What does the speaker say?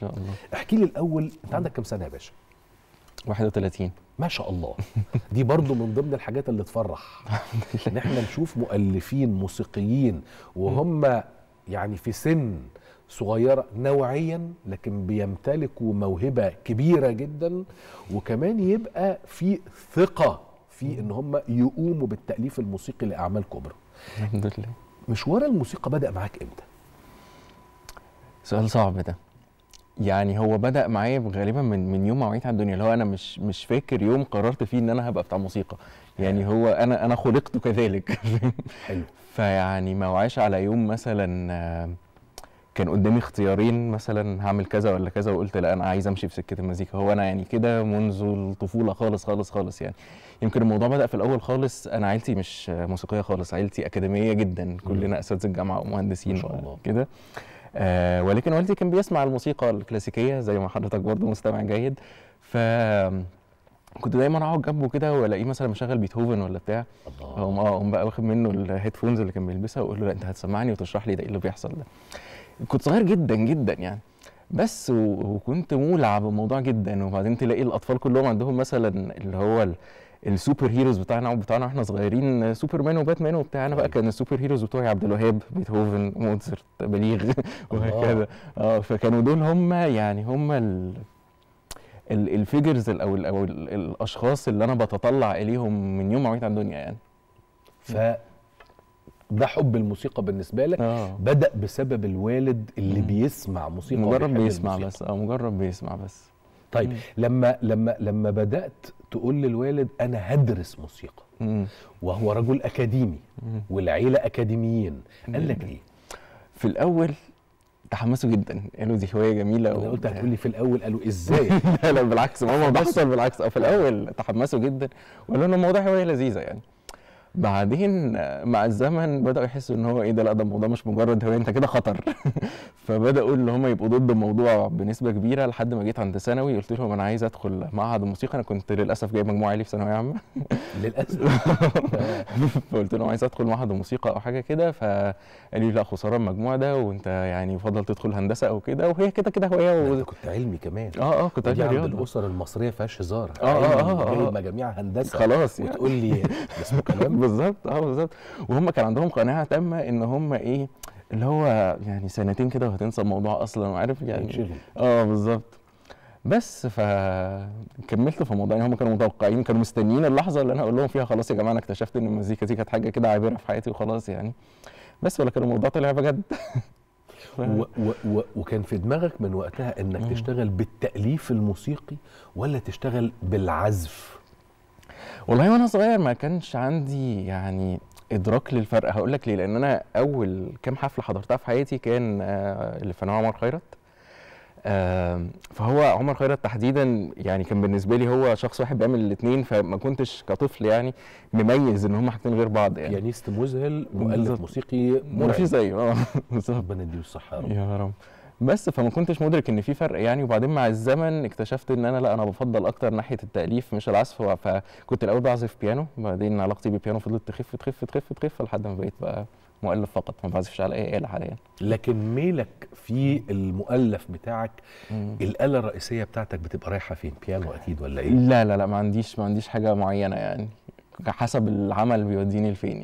شاء الله. احكي لي الأول أنت عندك كام سنة يا باشا؟ 31 ما شاء الله. دي برضو من ضمن الحاجات اللي تفرح. إن إحنا نشوف مؤلفين موسيقيين وهم يعني في سن صغيرة نوعيا لكن بيمتلكوا موهبة كبيرة جدا. وكمان يبقى في ثقة في إن هم يقوموا بالتأليف الموسيقي لأعمال كبرى. الحمد لله. مشوار الموسيقى بدأ معاك إمتى؟ سؤال صعب ده. يعني هو بدأ معايا غالبا من من يوم ما وعيت على الدنيا اللي هو أنا مش مش فاكر يوم قررت فيه إن أنا هبقى بتاع موسيقى. يعني هو أنا أنا خلقت كذلك. حلو. فيعني ما وعاش على يوم مثلا كان قدامي اختيارين مثلا هعمل كذا ولا كذا وقلت لا أنا عايز أمشي في سكة المزيكا. هو أنا يعني كده منذ الطفولة خالص خالص خالص يعني. يمكن الموضوع بدأ في الأول خالص أنا عيلتي مش موسيقية خالص عيلتي أكاديمية جدا. كلنا أساتذة جامعة ومهندسين ما شاء الله. كده. آه ولكن والدي كان بيسمع الموسيقى الكلاسيكية زي ما حضرتك برضه مستمع جيد. ف كنت دايما أقعد جنبه كده وألاقيه مثلا مشغل بيتهوفن ولا بتاع. الله. أقوم آه أقوم بقى واخد منه الهيدفونز اللي كان بيلبسها وأقول له لا أنت هتسمعني وتشرح لي ده إيه اللي بيحصل ده. كنت صغير جدا جدا يعني. بس وكنت مولع بالموضوع جدا. وبعدين تلاقي الأطفال كلهم عندهم مثلا اللي هو ال super heroes بتاعنا بتاعنا وإحنا صغيرين سوبرمان وباتمان وبتاع. أنا بقى أيوة. كان ال super heroes بتوعي عبد الوهاب بيتهوفن موتسارت بليغ وهكذا. آه فكانوا دول هم يعني هم ال ال- ال figures ال- أو ال أو ال الأشخاص اللي أنا بتطلع إليهم من يوم ما وعيت على الدنيا يعني. ف ده حب الموسيقى بالنسبة لك. آه. بدأ بسبب الوالد اللي مم. بيسمع موسيقى مجرد بيسمع الموسيقى. بس. آه مجرد بيسمع بس. طيب مم. لما لما لما بدأت تقول للوالد أنا هدرس موسيقى مم. وهو رجل أكاديمي مم. والعيلة أكاديميين قال لك إيه؟ في الأول تحمسوا جدا قالوا دي هواية جميلة أنا و- قلت هتقول لي في الأول قالوا إزاي؟ لا لا بالعكس ما هو بيحصل بالعكس في الأول تحمسوا جدا وقالوا ان الموضوع هواية لذيذة يعني بعدين آه، مع الزمن بدأوا يحسوا إن هو إيه ده؟ لا ده الموضوع مش مجرد هوايه أنت كده خطر. فبدأوا اللي هم يبقوا ضد الموضوع بنسبة كبيرة لحد ما جيت عند ثانوي قلت لهم أنا عايز أدخل معهد الموسيقى أنا كنت للأسف جايب مجموع عالي في ثانوية عامة. للأسف. فقلت لهم عايز أدخل معهد الموسيقى أو حاجة كده فقالوا لي لا خسارة المجموع ده وأنت يعني يفضل تدخل هندسة أو كده وهي كده كده هواية و... كنت علمي كمان. آه آه كنت علمي عند رياضة. الأسر المصرية فيهاش هزار. آه، آه، علمي آه، آه. جاي مجاميع هندسة. خلاص يعني. وتقول لي كلام بالظبط آه بالظبط. وهم كان عندهم قناعة تامة إن هم إيه اللي هو يعني سنتين كده وهتنسى الموضوع أصلا وعارف يعني. آه بالظبط. بس فكملت في الموضوع يعني هم كانوا متوقعين كانوا مستنيين اللحظة اللي أنا أقول لهم فيها خلاص يا جماعة أنا اكتشفت إن المزيكا دي كانت حاجة كده عابرة في حياتي وخلاص يعني. بس ولا كان الموضوع طلع بجد. ف... و و و وكان في دماغك من وقتها إنك مم. تشتغل بالتأليف الموسيقي ولا تشتغل بالعزف؟ والله وأنا صغير ما كانش عندي يعني إدراك للفرق. هقول لك ليه. لأن أنا أول كام حفلة حضرتها في حياتي كان آه، للفنان عمر خيرت. آه، فهو عمر خيرت تحديدا يعني كان بالنسبة لي هو شخص واحد بيعمل الاثنين فما كنتش كطفل يعني مميز إن هم حاجتين غير بعض يعني. pianist مذهل مؤلف. موسيقي ما فيش زيه. آه بالظبط. ربنا يديله الصحة يا رب. يا رب. بس فما كنتش مدرك إن في فرق يعني. وبعدين مع الزمن اكتشفت إن أنا لأ أنا بفضل أكتر ناحية التأليف مش العزف. فكنت الأول بعزف بيانو بعدين علاقتي بالبيانو فضلت تخف تخف تخف تخف لحد ما بقيت بقى مؤلف فقط ما بعزفش على أي آلة حاليا. لكن ميلك في المؤلف بتاعك مم. الآلة الرئيسية بتاعتك بتبقى رايحة فين؟ بيانو أكيد ولا إيه؟ لا لا لا ما عنديش ما عنديش حاجة معينة يعني. حسب العمل بيوديني لفين